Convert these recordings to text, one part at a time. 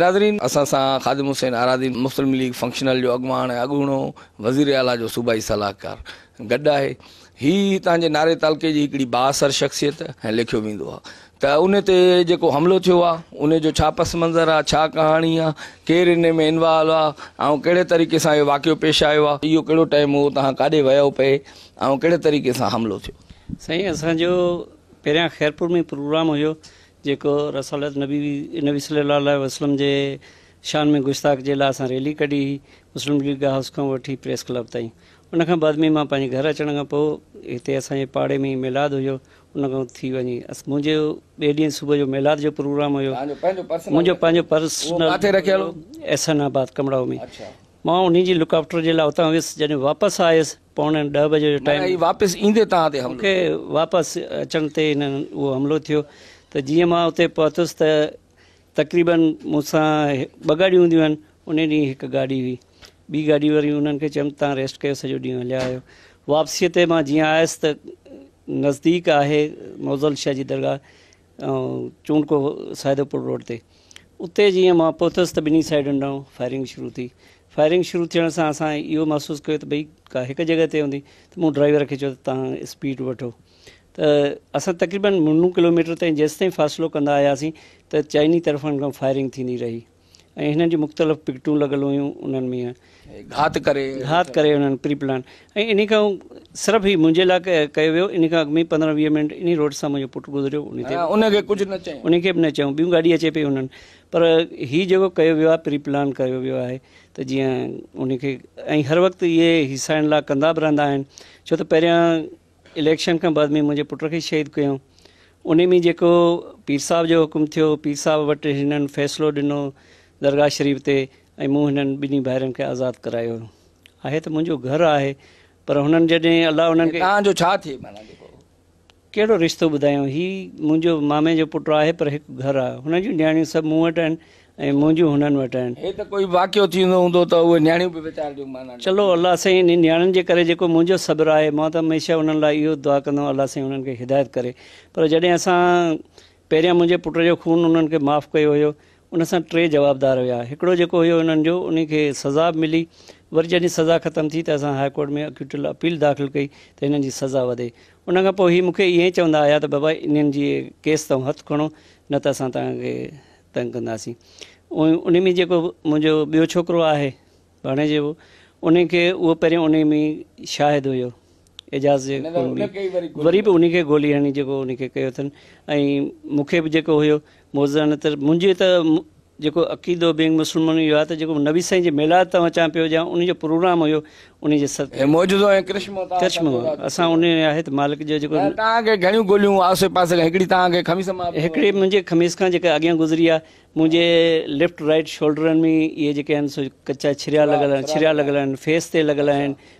नाज़रीन असां ख़ादिम हुसैन अरादीन मुस्लिम लीग फंक्शनल जो अॻुवाण ऐं वज़ीर आला जो सूबाई सलाहकार गॾु आहे हीअ तव्हांजे नारे तालके जी हिकिड़ी बासर शख़्सियत ऐं लेखियो वेंदो आहे त उन ते जेको हमिलो थियो आहे उनजो छा पसि मंज़रु आहे छा कहाणी आहे केरु हिन में इनवॉल्व आहे ऐं कहिड़े तरीक़े सां इहो वाक़ियो पेश आयो आहे इहो कहिड़ो टाइम हो तव्हां काॾे वियो पए ऐं कहिड़े तरीक़े सां हमिलो थियो साईं असांजो पहिरियां ख़ैरपुर में प्रोग्राम हुयो जेको रसालत नबी नबी सलाहु वसलम जे शान में गुश्ताख़ जे लाइ असां रैली कढी मुस्लिम लीग हाउस खां वठी प्रेस क्लब ताईं उन खां बाद में मां पंहिंजे घर अचण खां पोइ हिते असांजे पाड़े में मेलाद हुयो उन खां थी वञे मुंहिंजो ॿिए ॾींहुं सुबुह जो मेलाद जो प्रोग्राम हुयोस मुंहिंजो पंहिंजो पर्स रखियलु में मां जी हेलीकॉप्टर जे लाइ उतां वियुसि जॾहिं वापसि आयुसि पोणे ॾह बजे टाइम वापसि ईंदे तव्हां मूंखे वापसि अचण ते हिननि उहो हमिलो थियो त जीअं मां उते पहुतसि त तक़रीबन मूंसां ॿ ॻाॾियूं हूंदियूं आहिनि उन ॾींहुं हिकु गाॾी हुई ॿी गाॾी वरी उन्हनि खे चयमि तव्हां रेस्ट कयो सॼो ॾींहुं हलिया आहियो वापसीअ ते मां जीअं आयसि त नज़दीक आहे मौज़ल शाह जी दरगाह ऐं चूंडको साहिदोपुर रोड ते उते जीअं मां पहुतसि त ॿिन्ही साइडुनि फायरिंग शुरू थी फायरिंग शुरू थियण सां असां इहो महसूसु कयो त भई का हिकु जॻहि ते हूंदी त ड्राइवर खे स्पीड वठो त असां तक़रीबनि मुनू किलोमीटर ताईं जेसि ताईं फ़ासिलो कंदा हुआसीं त चाइनी तर्फ़नि खां फायरिंग थींदी रही ऐं हिननि जी मुख़्तलिफ़ पिकटूं लॻल हुयूं उन्हनि में घात करे घात करे हुननि प्री प्लान ऐं इन खां सिर्फ़ु ई मुंहिंजे लाइ कयो वियो इन खां अॻु में पंद्रहं वीह मिंट इन रोड सां मुंहिंजो पुटु गुज़रियो उनखे बि न चयूं ॿियूं गाॾी अचे पई हुननि पर हीउ जेको कयो वियो आहे प्री प्लान कयो वियो आहे त जीअं उनखे ऐं हर वक़्तु इहे हिसाइण लाइ कंदा बि रहंदा आहिनि छो त पहिरियां इलेक्शन खां बाद में मुंहिंजे पुट खे शहीद कयूं में जेको पीर साहब जो हुकुम थियो पीर साहब वटि हिननि फ़ैसिलो ॾिनो दरगाह शरीफ़ ते ऐं मूं हिननि ॿिनी भाउरनि खे आज़ादु करायो आहे त मुंहिंजो घरु आहे पर हुननि जॾहिं अलाह हुननि खे छा थिए कहिड़ो रिश्तो मुंहिंजो मामे जो पुटु आहे पर हिकु घरु आहे हुननि जूं न्याणियूं सभु मूं वटि आहिनि ऐं मुंहिंजियूं हुननि वटि आहिनि चलो अलाह साईं नियाणियुनि जे करे जेको मुंहिंजो आहे मां त हमेशह लाइ इहो दुआ कंदो अलाह साईं खे हिदायत करे पर जॾहिं असां पहिरियां मुंहिंजे पुट जो खून हुननि खे माफ़ु कयो हुयो उन सां टे जवाबदार हुआ हिकिड़ो जेको हुयो जो सज़ा मिली वरी जॾहिं सज़ा ख़तमु थी त असां हाईकोर्ट में अक्यूटल अपील दाख़िल कई त हिननि जी सज़ा वधे उनखां पोइ मूंखे ईअं चवंदा आया त बाबा इन्हनि जी केस तव्हां हथु खणो न त असां तव्हांखे तंग कंदासीं ऐं उनमें जेको मुंहिंजो ॿियो छोकिरो आहे बाणे जे उनखे उहो पहिरियों में शाहिद हुयो एजाज़ वरी बि उनखे गोली हणी जेको उनखे कयो अथनि ऐं मूंखे बि जेको हुयो मौज़ त जेको अक़ीदो बिंग मुस्लमान जो आहे त जेको नवी साईं जे मेला त अचां पियो या उनजो प्रोग्राम हुयो उनजे चश्मा असां उनखे हिकिड़ी मुंहिंजे खमीज़ खां जेका अॻियां गुज़री आहे मुंहिंजे लेफ्ट राइट शोल्डरनि में इहे जेके आहिनि कचा छिरिया लॻियल आहिनि छिरिया आहिनि फेस ते लॻियल आहिनि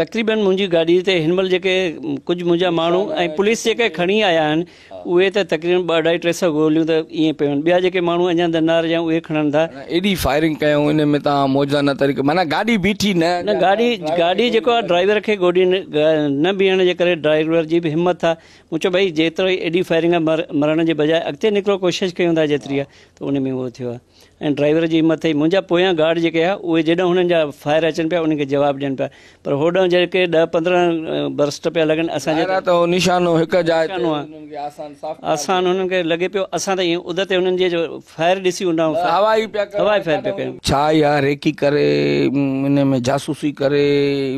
तकरीबनि मुंहिंजी गाॾी ते हिन महिल जेके कुझु मुंहिंजा माण्हू ऐं पुलिस जेके खणी आया आहिनि उहे त तकरीबनि ॿ अढाई टे सौ गोलियूं त ईअं पियूं आहिनि उहे खणनि था गाॾी जेको आहे ड्राइवर खे गोॾी न बीहण जे करे ड्राइवर जी बि हिमत आहे मूं चयो भई जेतिरो एॾी फाइरिंग आहे मरण जे बजाए अॻिते निकिरो कोशिशि कयूं था जेतिरी आहे त उन में उहो थियो आहे ऐं ड्राइवर जी हिमत अथई मुंहिंजा पोयां गार्ड जेके आहे उहे जॾहिं हुननि जा फायर अचनि पिया उनखे जवाबु ॾियनि पिया पर होॾां जेके ॾह पंद्रहं बर्स्ट पिया लॻनि आसानु हुननि खे लॻे पियो असां त ईअं हुननि फायर ॾिसी हूंदा हवाई फायर पिया कयूं छा इहा रेकी करे में जासूसी करे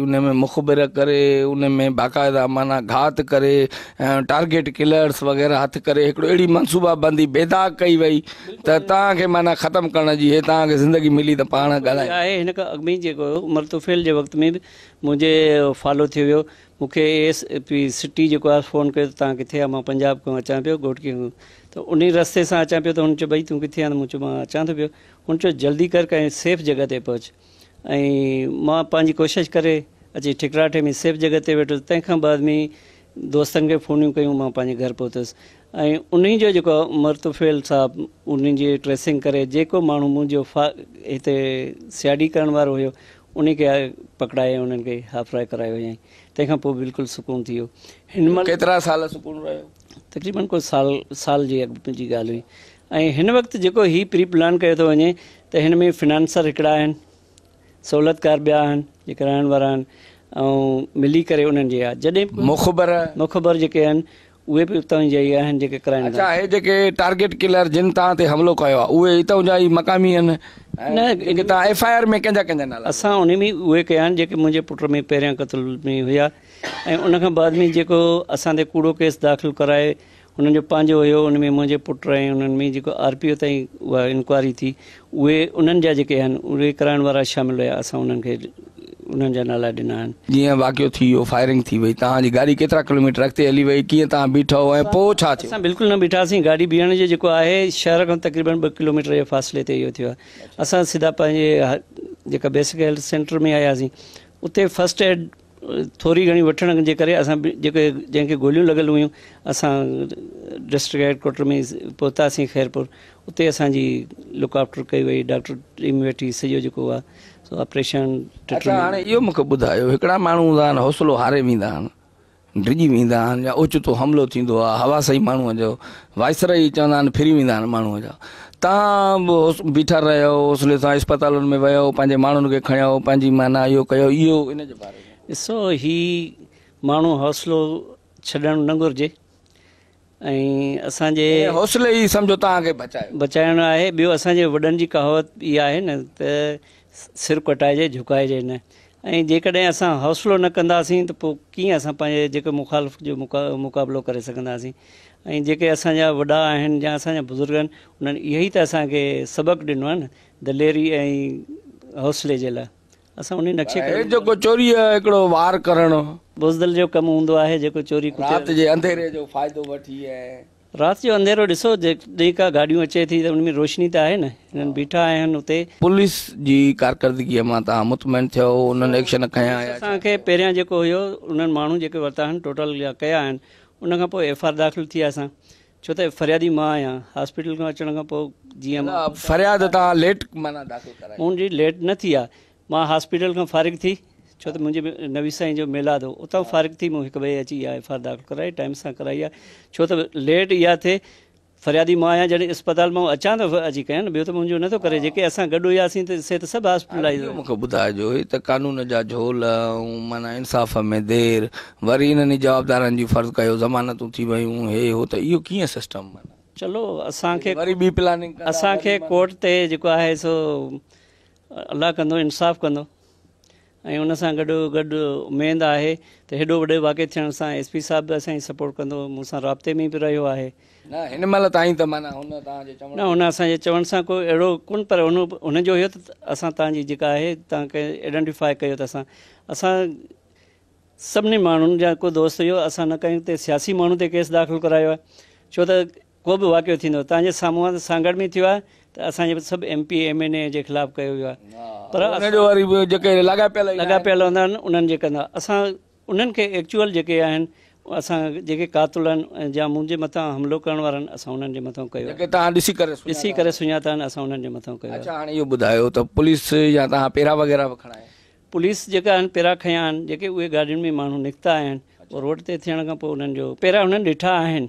उन में मुखबिर करे उन में बाक़ाइदा माना घात करे ऐं टारगेट किलर्स वग़ैरह हथु करे हिकिड़ो अहिड़ी मनसूबा बंदी बेदाख कई वई त तव्हांखे माना ख़तमु करण जी मिली त पाण ॻाल्हायो आहे हिन खां अॻु में ई जेको उमिरि तुफेल जे वक़्त में बि मुंहिंजे फालो थियो वियो मूंखे एस सिटी जेको आहे फ़ोन कयो त तव्हां किथे आहे मां पंजाब खां अचां पियो घोटकी खां त उन रस्ते सां अचां पियो त हुन चयो भई तूं किथे आहे न चओ मां अचां थो पियो हुन जल्दी कर कंहिं सेफ जॻहि ते पहुच ऐं मां पंहिंजी कोशिशि करे अची ठिकराटे में सेफ जॻह ते वेठुसि तंहिंखां बाद मी दोस्तनि खे कयूं मां पंहिंजे घर ऐं उन जो जेको मरतुफेल साहबु उन्हनि जी ट्रेसिंग करे जेको माण्हू मुंहिंजो फा हिते साड़ी करण वारो हुयो उनखे पकड़ाए उन्हनि खे हाफराए करायो तंहिंखां पोइ बिल्कुलु सुकून थी वियो हिनमें केतिरा साल सुकून रहियो तक़रीबन को साल साल जी अॻु जी ॻाल्हि हुई ऐं हिन वक़्तु जेको हीउ प्री प्लान कयो थो वञे त हिन में फिनांसर हिकिड़ा आहिनि सहूलियतकार ॿिया आहिनि जेके रहण वारा आहिनि ऐं मिली करे उन्हनि मुखबर मुखबर जेके उहे बि उतां जा ई आहिनि जेके कराइनि हे जेके टारगेट किलर जिन तव्हां तव्हां ते हमिलो कयो आहे उहे हितां जा ई मक़ामी आहिनि न एफ आई आर में कंहिंजा कंहिंजा नाला असां उन में उहे कया आहिनि जेके मुंहिंजे पुट में पहिरियां कतल में हुया ऐं उनखां बाद में जेको असां ते कूड़ो केस दाख़िल कराए हुननि जो पंहिंजो हुयो उन में मुंहिंजे पुट ऐं उन्हनि में जेको आर पी ओ ताईं उहा इंक्वायरी थी उहे उन्हनि जा जेके आहिनि उहे कराइण वारा शामिलु हुया असां उन्हनि खे उन्हनि जा नाला ॾिना आहिनि जीअं वाकियो थी वियो फायरिंग थी वई तव्हांजी गाॾी केतिरा किलोमीटर अॻिते हली वई कीअं तव्हां बीठो ऐं पोइ छा थियो असां बिल्कुलु न बीठासीं गाॾी बीहण जो जेको आहे शहर खां तक़रीबन ॿ किलोमीटर जे फ़ासिले ते इहो थियो आहे असां सिधा पंहिंजे जेका बेसिक हेल्थ सेंटर में आयासीं उते फस्ट एड थोरी घणी वठण जे करे असां जेके जंहिंखे गोलियूं लॻल हुयूं असां डिस्ट्रिक्ट हेडक्वाटर में पहुतासीं ख़ैरपुर उते असांजी लुकआफ्टर कई वई डॉक्टर टीम वेठी सॼो जेको आहे ऑपरेशन अच्छा हाणे इहो मूंखे ॿुधायो हिकिड़ा माण्हू हूंदा आहिनि हौसलो हारे वेंदा आहिनि डिॼी वेंदा आहिनि या ओचितो हमिलो थींदो आहे हवा सही माण्हूअ जो वाइसर ई चवंदा आहिनि फिरी वेंदा आहिनि माण्हूअ जा तव्हां बि बीठा रहियो हौसले सां इस्पतालुनि में वियो पंहिंजे माण्हुनि खे खणियो पंहिंजी माना इहो कयो इहो इन जे बारे में ॾिसो ही माण्हू हौसलो छॾणु न घुरिजे ऐं असांजे हौसले ई सम्झो तव्हांखे बचाइणो आहे ॿियो असांजे वॾनि जी कहावत इहा आहे न त सिर कटाइजे झुकाइजे न ऐं जेकॾहिं असां हौसलो न कंदासीं त पोइ कीअं असां पंहिंजे जेके जो मुक़ाबलो करे सघंदासीं ऐं जेके असांजा वॾा आहिनि या असांजा बुज़ुर्ग आहिनि उन्हनि इहो ई त असांखे सबक़ु ॾिनो आहे न दलेरी ऐं हौसले जे लाइ असां उन नक्शे वारो कमु हूंदो आहे जेको चोरी राति जो अंधेरो ॾिसो जे ॾींहुं का गाॾियूं अचे थी त उनमें रोशनी त आहे न हिननि बीठा आहिनि हुते पुलिस जी कारकर्दगीअ मां तव्हां मुतमाइन थियो एक्शन असांखे पहिरियां जेको हुयो उन्हनि माण्हू जेके वरिता आहिनि टोटल कया आहिनि उनखां पोइ एफ आर दाख़िल थी आहे असां छो त फ़रियादी मां आहियां हॉस्पिटल खां अचण खां पोइ जीअं मुंहिंजी लेट न थी आहे मां हॉस्पिटल खां फारिग थी छो त मुंहिंजी नवी साईं जो मेला उतां फ़र्क़ु थी मूं हिकु ॿिए अची विया एफ आर दाख़िल कराई टाइम सां कराई आहे छो त लेट इहा थिए फरियादी मां आहियां जॾहिं अस्पताल मां अचां थो अची कयां ॿियो त मुंहिंजो नथो करे जेके असां गॾु हुआसीं त से त सभु कानून जा झोल ऐं जवाबदारनि जी फर्ज़ु कयो ज़मानतूं असांखे कोट ते जेको आहे सो अलाह कंदो इंसाफ़ कंदो ऐं हुन सां गॾो गॾु उमेदु आहे त हेॾो वॾे थियण सां एस पी साहिब असांजी सपोर्ट कंदो मूंसां राब्ते में बि रहियो आहे न हुन असांजे चवण सां को अहिड़ो पर हुनजो हुयो त असां तव्हांजी जेका आहे कयो त असां असां सभिनी माण्हुनि जा को दोस्त हुयो असां न कयूं त सियासी माण्हू ते केस दाख़िल करायो आहे छो त को बि वाकियो थींदो तव्हांजे साम्हूं वारे में थियो आहे त असांजे सभु M P M N A जे ख़िलाफ़ कयो वियो आहे असां जेके कातल आहिनि हमिलो करण वारा आहिनि असां उन्हनि जे मथां ॾिसी करे सुञाता पुलिस जेका आहिनि पहिरां खयां आहिनि जेके उहे गाॾियुनि में माण्हू निकिता आहिनि रोड ते थियण खां पोइ हुननि जो ॾिठा आहिनि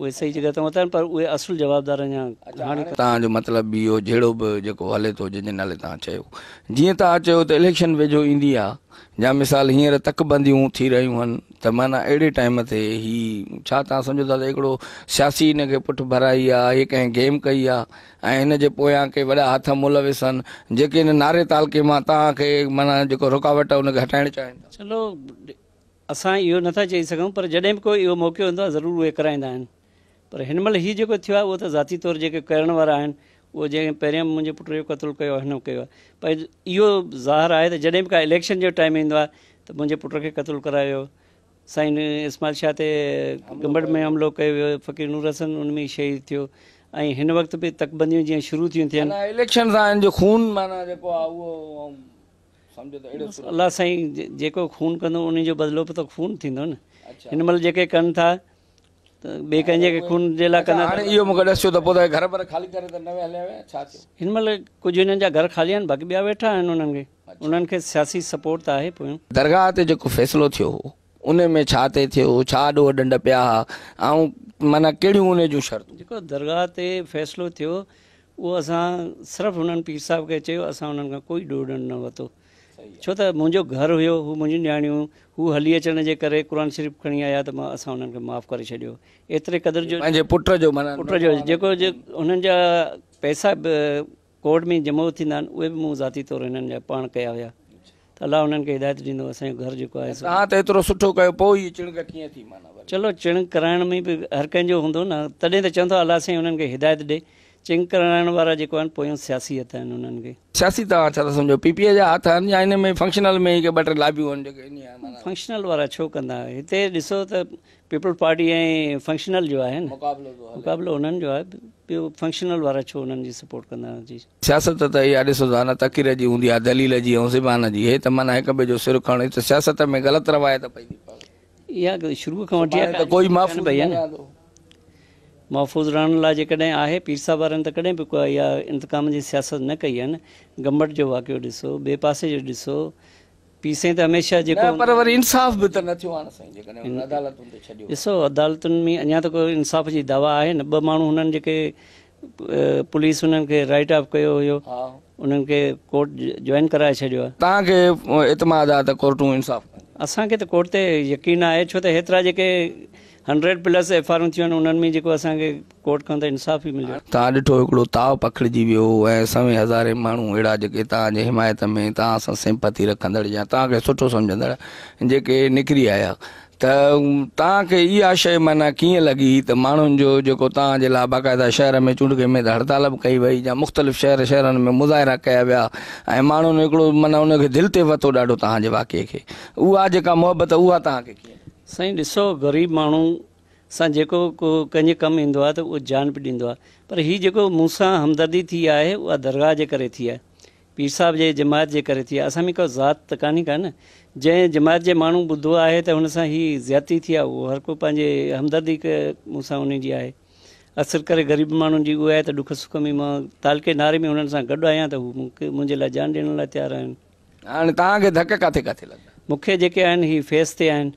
उहे सही जॻहि ते तव्हांजो मतिलबु इहो जहिड़ो बि जेको हले थो जंहिंजे नाले तव्हां चयो जीअं तव्हां चयो त इलेक्शन वेझो ईंदी आहे या मिसाल हींअर तकबंदियूं थी रहियूं आहिनि त माना अहिड़े टाइम ते ही छा तव्हां सम्झो था हिकिड़ो सियासी हिन खे पुठि भराई आहे हीअ कंहिं गेम कई आहे ऐं हिन जे पोयां के वॾा हथ मुल विसनि जेके हिन नारे तालके मां तव्हांखे माना जेको रुकावट आहे चलो असां इहो नथा चई सघूं पर जॾहिं बि कोई इहो मौको ईंदो आहे ज़रूरु उहे कराईंदा आहिनि पर हिन महिल हीउ जेको थियो आहे उहो त ज़ाती तौरु जेके करण वारा आहिनि उहो जंहिं पहिरियां मुंहिंजे पुट जो क़तलु कयो आहे हिन कयो आहे पर इहो ज़ाहिर आहे त जॾहिं बि का इलेक्शन जो टाइम ईंदो आहे त मुंहिंजे पुट खे क़तलु करायो साईं इस्माल शाह ते गंबट में हमिलो कयो वियो फ़क़ीर नूर हसन उन में शहीद थियो ऐं हिन वक़्तु बि तकबंदियूं जीअं शुरू थियूं थियनि इलेक्शन सां खून माना जेको आहे उहो अलाह साईं जेको खून कंदो उन जो बदिलो बि त खून थींदो न हिन महिल जेके कनि था दरगाह ते जेको फ़ैसिलो थियो छा ते थियो छा ॾोह ॾंड पिया जेको दरगाह ते फ़ैसिलो थियो उहो असां सिर्फ़ु हुननि पीर साहिब खे चयो असां हुननि खां कोई ॾोह ॾंड न वरितो छो त मुंहिंजो घर हुयो हू मुंहिंजी नियाणियूं हू हली अचण जे करे क़ुर शरीफ़ खणी आया त मां असां हुननि खे माफ़ु करे छॾियो एतिरे क़दुर जो पंहिंजे पुट पुट जो जो माना जेको जे हुननि जा पैसा बि कोर्ट में जमो थींदा आहिनि उहे बि मूं ज़ाती तौरु हिननि जा पाण कया हुया त अलाह हुननि खे हिदायत ॾींदो असांजो जेको आहे तव्हां त एतिरो सुठो कयो पोइ चिणक कीअं थी माना चलो चिणक कराइण में बि हर कंहिंजो हूंदो न तॾहिं त चवंदो आहे अलाह साईं हुननि खे हिदायत ॾे चिंक कराइण वारा जेको आहिनि पोयूं सियासी हथ आहिनि उन्हनि खे सियासी तव्हां छा था सम्झो पीपीअ जा हथ आहिनि या हिन में फंक्शनल में ॿ टे लाभियूं आहिनि जेके फंक्शनल वारा छो कंदा हिते ॾिसो त पीपल पार्टी ऐं फंक्शनल जो आहे मुक़ाबिलो उन्हनि जो आहे ॿियो फंक्शनल वारा छो उन्हनि जी सपोर्ट कंदा जी सियासत त इहा ॾिसो था तकीर जी हूंदी आहे दलील जी ऐं ज़िबान जी हे त माना हिक ॿिए जो सिर खणे त सियासत में ग़लति रवायत पई इहा खां वठी कोई आहे महफ़ूज़ रहण लाइ जेकॾहिं आहे पीसा वारनि त कॾहिं बि सियासत न कई आहिनि गंबट जो वाकियो ॾिसो ॿिए पासे जो ॾिसो पीसे ॾिसो अदालतुनि में अञा त को इंसाफ़ जी दवा आहे न ॿ माण्हू हुननि जेके पुलिस हुननि खे राइट ऑफ कयो हुयो उन्हनि खे कोर्ट कराए छॾियो आहे असांखे त कोर्ट ते यकीन आहे छो त हेतिरा जेके हंड्रेड प्लस एफ आर उन्हनि में जेको असांखे तव्हां ॾिठो हिकिड़ो ताव पखिड़िजी वियो ऐं हज़ारे माण्हू अहिड़ा जेके तव्हांजे हिमायत में तव्हां सां रखंदड़ या तव्हांखे सुठो सम्झंदड़ जेके निकिरी आया त तव्हांखे इहा शइ माना कीअं लॻी त माण्हुनि जो जेको तव्हांजे लाइ बाक़ाइदा शहर में चूंडके में त हड़ताल बि कई वई या मुख़्तलिफ़ शहर शहरनि में मुज़ाहिरा कया विया ऐं माण्हुनि हिकिड़ो माना उनखे दिलि ते वरितो ॾाढो तव्हांजे वाकिए खे उहा जेका मुहबत उहा तव्हांखे कीअं साईं ॾिसो ग़रीब माण्हू सां जेको को कंहिंजे कमु ईंदो आहे त उहो जान बि ॾींदो आहे पर हीउ जेको मूंसां हमदर्दी थी आहे उहा दरगाह जे करे थी आहे पीर साहब जे जमात जे करे थी आहे असां में को ज़ात त कान्हे कान जंहिं जमात जे माण्हू ॿुधो आहे त हुन सां हीअ ज़्याती थी आहे उहो हर को पंहिंजे हमदर्दी के मूंसां उनजी आहे असरु करे ग़रीब माण्हुनि जी उहा आहे त ॾुख सुख में मां तालके नारे में हुननि सां गॾु आहियां त हू मूंखे मुंहिंजे लाइ जान ॾियण लाइ तयारु आहिनि हाणे तव्हांखे धक किथे किथे मूंखे जेके आहिनि हीअ फेस ते आहिनि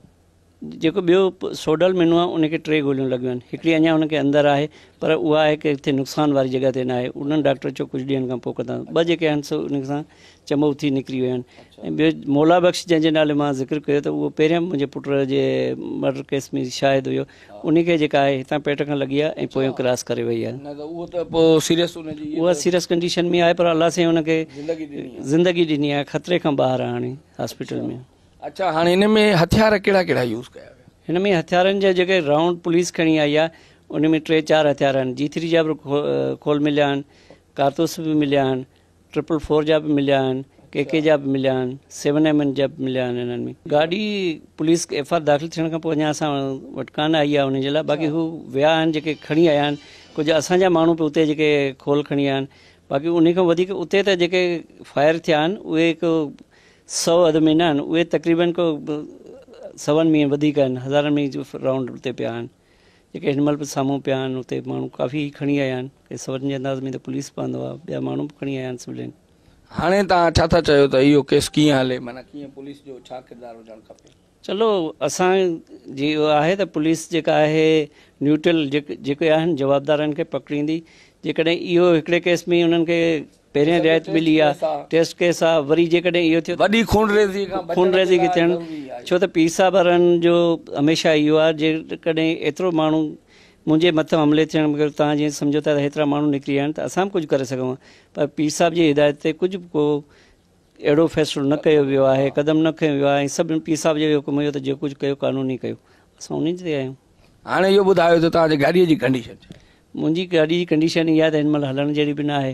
जेको ॿियो सोडल मिनो आहे उनखे टे गोलियूं लॻियूं आहिनि हिकिड़ी अञा हुनखे अंदरि आहे पर उहा आहे की हिते नुक़सान वारी जॻहि ते न आहे उन्हनि डॉक्टर जो कुझु ॾींहंनि खां पोइ कंदा ॿ जेके आहिनि सो उन सां चमौथी निकिरी वियूं आहिनि ऐं ॿियो मोलाबख़्श जंहिंजे नाले मां ज़िक्र कयो त उहो पहिरियां मुंहिंजे पुट जे मर्डर केस में शायदि हुयो उनखे जेका आहे हितां पेट खां लॻी आहे ऐं पोयां क्रॉस करे वई आहे उहा उहा सीरियस कंडीशन में आहे पर अला साईं हुनखे ज़िंदगी ॾिनी आहे ख़तरे खां ॿाहिरि आहे हाणे हॉस्पिटल में अच्छा हाणे हिन में हथियार कहिड़ा कहिड़ा यूज़ कया हिन में हथियारनि जा जेके राउंड पुलिस खणी आई आहे उनमें टे चारि हथियार आहिनि जी थ्री जा बि खोल मिलिया आहिनि कार्तूस बि मिलिया आहिनि ट्रिपल फोर जा बि मिलिया आहिनि के के जा बि मिलिया आहिनि सेवन एम एन जा बि मिलिया आहिनि हिननि में गाॾी पुलिस एफ आई आर दाख़िल थियण खां पोइ अञा असां वटि आई आहे हुनजे लाइ बाक़ी हू विया आहिनि जेके खणी आया आहिनि कुझु असांजा माण्हू बि उते जेके खोल खणी आया बाक़ी उन खां फायर थिया आहिनि सौ अधु महीना आहिनि उहे तक़रीबन को सवनि मीन वधीक आहिनि हज़ारनि में राउंड उते पिया आहिनि जेके हिन महिल बि साम्हूं पिया आहिनि उते माण्हू काफ़ी खणी आया आहिनि सवनि जे अंदाज़ में त पुलिस पवंदो आहे ॿिया माण्हू बि खणी आया आहिनि सिविलियन हाणे तव्हां छा था चयो त इहो केस कीअं हले माना कीअं पुलिस जो छा किरदारु हुजणु खपे चलो असां जी इहो आहे त पुलिस जेका आहे न्यूट्रल जेके जेके आहिनि जवाबदारनि खे पकड़ींदी जेकॾहिं इहो हिकिड़े केस में उन्हनि खे पहिरियां रियायत मिली आहे टेस्ट केस आहे वरी जेकॾहिं इहो थियो वॾी खून खून रेज़ी रेज़ी खे छो त पी साहब वारनि जो हमेशह इहो आहे जेकॾहिं एतिरो माण्हू मुंहिंजे मथां हमले थियण तव्हां जीअं सम्झो था त हेतिरा माण्हू निकिरी विया आहिनि त असां बि कुझु करे सघूं पर पी साहिब जी हिदायत ते कुझु बि को अहिड़ो फ़ैसिलो न कयो वियो आहे कदम न खयो वियो आहे ऐं सभिनी पी साहिब जो हुकुम हुयो त कुझु कयो कानूनी कयो असां उन ते आहियूं हाणे इहो ॿुधायो त तव्हांजे गाॾीअ जी कंडीशन मुंहिंजी गाॾी जी कंडीशन इहा त हिन महिल हलण जहिड़ी बि न आहे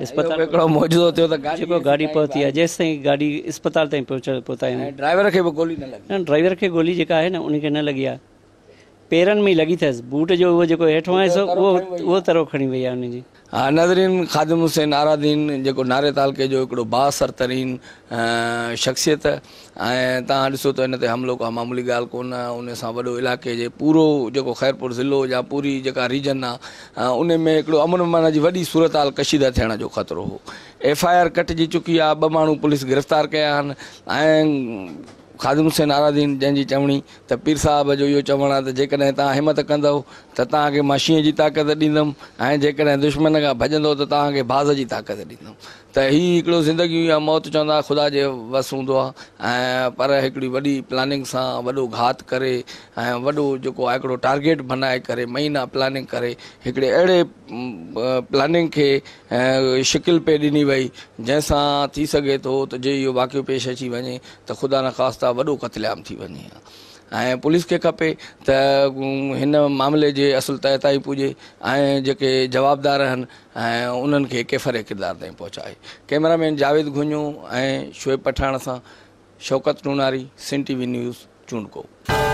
गाॾी पहुती आहे जेसिताईं गाॾी खे बि ड्राइवर खे गोली जेका आहे न उनखे न लॻी आहे में बूट जो तरो खणी हा नन ख़ादिम हुसैन आरादीन जेको नारे तालके जो हिकिड़ो बासर तरीन शख़्सियत ऐं तव्हां ॾिसो त हिन ते हमिलो का मामूली ॻाल्हि कोन उन सां वॾो इलाइक़े जे पूरो जेको ख़ैरपुर ज़िलो या पूरी जेका रीजन आहे उन में हिकिड़ो अमन अमन जी वॾी हाल कशीदा थियण जो ख़तरो हो एफ आई आर कटिजी चुकी आहे ॿ माण्हू पुलिस गिरफ़्तार कया आहिनि ऐं हुसैन आरादीन जंहिंजी चवणी त पीर साहब जो इहो चवण आहे त जेकॾहिं तव्हां हिमत कंदव त तव्हांखे माशीअ जी ताक़त ॾींदुमि ऐं जेकॾहिं दुश्मन खां भॼंदो त तव्हांखे बाज़ जी ताक़त ॾींदुमि त हीअ हिकिड़ो ज़िंदगी आहे मौत चवंदा ख़ुदा जे वस हूंदो आहे ऐं पर हिकिड़ी वॾी प्लानिंग सां वॾो घात करे ऐं वॾो जेको आहे टारगेट बनाए करे महीना प्लानिंग करे हिकिड़े अहिड़े प्लानिंग खे शिकिल पे ॾिनी वई जंहिंसां थी सघे थो त जे इहो वाकियो पेश अची वञे त ख़ुदा न ख़ासि वॾो कतलेआम थी वञे हा ऐं पुलिस खे खपे त हिन मामले जे असुल तह ताईं पुॼे ऐं जेके जवाबदार आहिनि ऐं उन्हनि खे केफ़रे किरदार ताईं पहुचाए कैमरामैन जावेद घुंजो ऐं शोएब पठाण सां शौकत टूनारी सिन टी वी न्यूज़ चूंडको